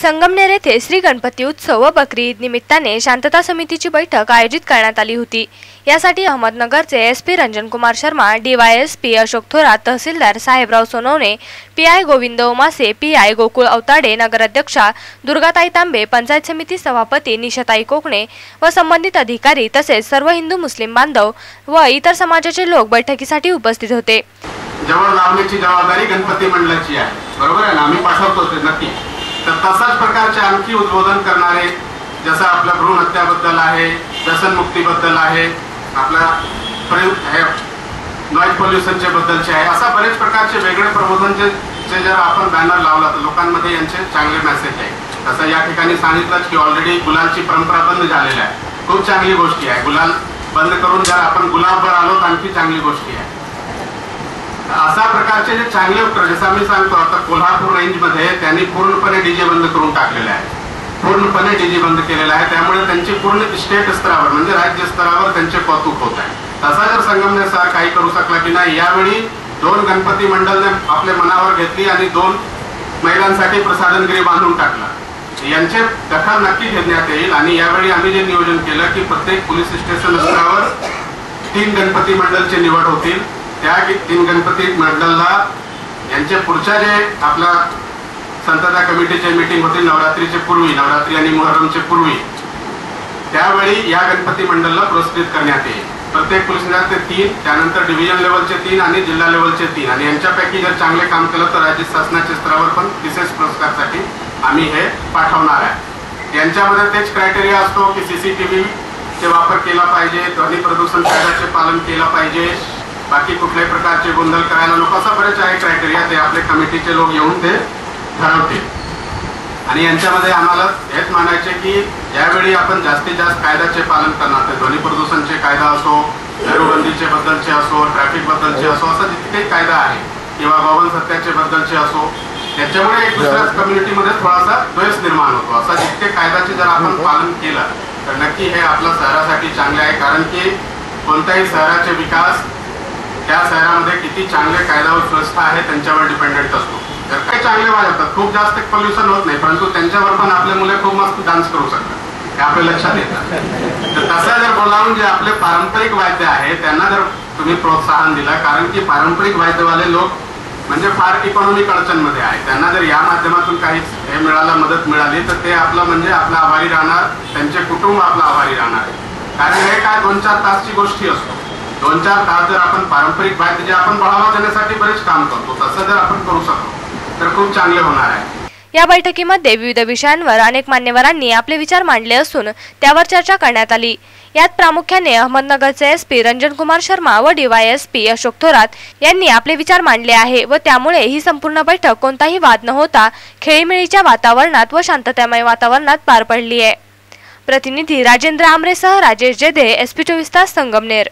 संगमनेर येथे श्री गणपती उत्सव व बकरी ईद निमित्ताने शांतता समितीची बैठक आयोजित करण्यात आली होती. यासाठी अहमदनगरचे S P Ranjankumar Sharma DYSP Ashok Thorat tehsildar Sahebrao Sonawane P I Govind Umase P I Gokul Awatade नगराध्यक्षा दुर्गाताई तांबे पंचायत समिती सभापती निशाताई कोकणे व संबंधित अधिकारी तसेच सर्व हिंदू मुस्लिम बांधव व इतर समाजाचे लोक बैठकीसाठी उपस्थित होते. जवळ जबाबदारी गणपती मंडळाची आहे. बरोबर आहे ना? आम्ही पाठवतो ते नक्की. तर तसाच प्रकारचे आणखी उद्बोधन करणारे जसं आपल्या भ्रूण हत्याबद्दल आहे व्यसनमुक्तीबद्दल आहे आपल्या नॉईज पोल्युशनचे बद्दलचे आहे असा बरेच प्रकारचे वेगळे प्रबोधनचे जे जर आपण बॅनर लावला तर लोकांमध्ये यांचे चांगले मेसेज आहे. तसं या ठिकाणी सांगितलंच की ऑलरेडी गुलालची परंपरा बंद झालेली आहे. खूप चांगली गोष्टी आहे. गुलाल बंद करून जर आपण गुलाबवर आलो तर आणखी चांगली गोष्टी आहे. अशा प्रकारचे जे चांगले उत्तर जसं आम्ही सांगतो आता कोल्हापूर रेंजमध्ये त्यांनी पूर्णपणे डीजे बंद करून टाकलेले आहे. पूर्णपणे डीजे बंद केलेला आहे. त्यामुळे त्यांची पूर्ण स्टेट स्तरावर म्हणजे राज्य स्तरावर त्यांचे कौतुक होत आहे. तसा जर संगमनेर सर काही करू शकला की नाही यावेळी दोन गणपती मंडळने आपल्या मनावर घेतली आणि दोन महिलांसाठी प्रसाधनगिरी बांधून टाकला. यांचे दखल नक्की घेण्यात येईल आणि यावेळी आम्ही जे नियोजन केलं की प्रत्येक पोलीस स्टेशन स्तरावर तीन गणपती मंडळचे निवड होतील. त्या तीन गणपती मंडळाला यांच्या पुढच्या जे आपला संतता कमिटीचे मीटिंग होती नवरात्रीचे पूर्वी नवरात्री आणि मुहर्रमचे पूर्वी त्यावेळी या गणपती मंडळाला पुरस्कृत करण्यात येईल. प्रत्येक पोलीस ते तीन त्यानंतर डिव्हिजन लेवलचे तीन आणि जिल्हा लेवलचे तीन. आणि यांच्यापैकी जर चांगले काम केलं तर राज्य शासनाच्या स्तरावर पण विशेष पुरस्कारसाठी आम्ही हे पाठवणार आहे. यांच्यामध्ये तेच क्रायटेरिया असतो की सीसीटीव्ही चे वापर केला पाहिजे ध्वनी प्रदूषण कायद्याचे पालन केलं पाहिजे बाकी कुठल्याही प्रकारचे गोंधळ करायला नको. असं बरेच आहे क्रायटेरिया ते आपले कमिटीचे लोक येऊन ते ठरवतील. आणि यांच्यामध्ये आम्हाला हेच मानायचे की ज्यावेळी आपण जास्तीत जास्त कायद्याचे पालन करणार. ते ध्वनी प्रदूषणचे कायदा असो दारूबंदीचे बद्दलचे असो ट्रॅफिक बद्दलचे असो असं जितके कायदा आहे किंवा गौवन सत्याचे बद्दलचे असो त्याच्यामुळे एक दुसऱ्या कम्युनिटीमध्ये थोडासा द्वेष निर्माण होतो. असा जितके कायद्याचे जर आपण पालन केलं तर नक्की हे आपल्या शहरासाठी चांगले आहे. कारण की कोणत्याही शहराचे विकास त्या शहरामध्ये किती चांगले कायदा व व्यवस्था आहे त्यांच्यावर डिपेंडेंट असतो. तर काही चांगले वाजवतात खूप जास्त पॉल्युशन होत नाही परंतु त्यांच्यावर पण आपले मुले खूप मस्त डान्स करू शकतात. हे आपल्या लक्षात येतात तर तसं जर बोलावून जे आपले पारंपरिक वाद्य आहे त्यांना जर तुम्ही प्रोत्साहन दिलं कारण की पारंपरिक वाद्यवाले लोक म्हणजे फार इकॉनॉमिक अडचणमध्ये आहे त्यांना जर या माध्यमातून काही हे मिळालं मदत मिळाली तर ते आपलं म्हणजे आपला आभारी राहणार त्यांचे कुटुंब आपला आभारी राहणार. कारण हे काय दोन चार तासची गोष्टी असतो. दोन चार तास जर आपण पारंपरिक बाहेर जे आपण बढावा देण्यासाठी बरेच काम करतो तसं जर आपण करू शकतो तर खूप चांगले होणार आहे. या बैठकीमध्ये विविध विषयांवर अनेक मान्यवरांनी आपले विचार मांडले असून त्यावर चर्चा करण्यात आली. यात प्रामुख्याने अहमदनगरचे एस पी रंजन कुमार शर्मा व डीवायएसपी अशोक थोरात यांनी आपले विचार मांडले आहे व त्यामुळे ही संपूर्ण बैठक कोणताही वाद न होता खेळीमेळीच्या वातावरणात व शांततामय वातावरणात पार पडली आहे. प्रतिनिधी राजेंद्र आमरेसह राजेश जेधे एसपी चोवीस तास संगमनेर.